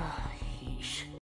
Ah, Heesh.